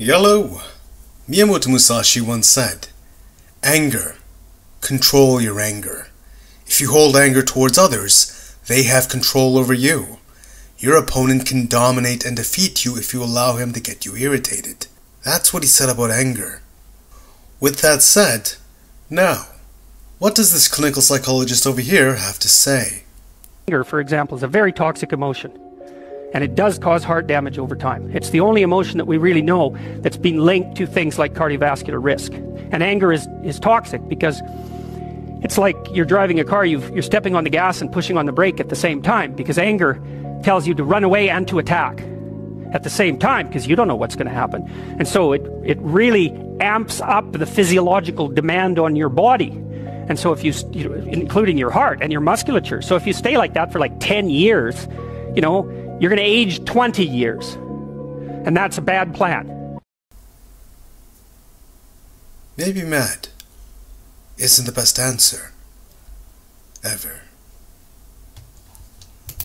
Yellow. Miyamoto Musashi once said, Anger. Control your anger. If you hold anger towards others, they have control over you. Your opponent can dominate and defeat you if you allow him to get you irritated. That's what he said about anger. With that said, now, what does this clinical psychologist over here have to say? Anger, for example, is a very toxic emotion. And it does cause heart damage over time. It's the only emotion that we really know that's been linked to things like cardiovascular risk. And anger is, is toxic because it's like you're driving a car, you are stepping on the gas and pushing on the brake at the same time because anger tells you to run away and to attack at the same time because you don't know what's going to happen. And so it, it really amps up the physiological demand on your body. And so if you, you know, including your heart and your musculature. So if you stay like that for like 10 years, you know, you're going to age 20 years. And that's a bad plan. Maybe mad isn't the best answer. Ever.